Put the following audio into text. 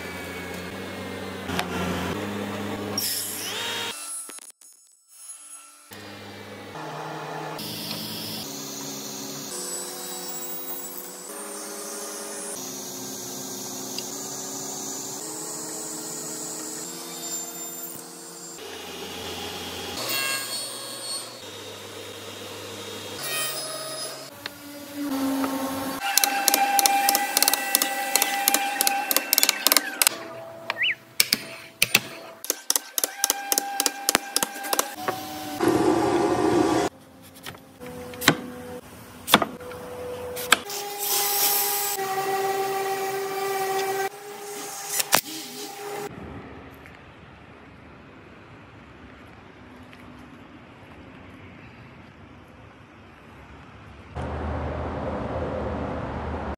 うん。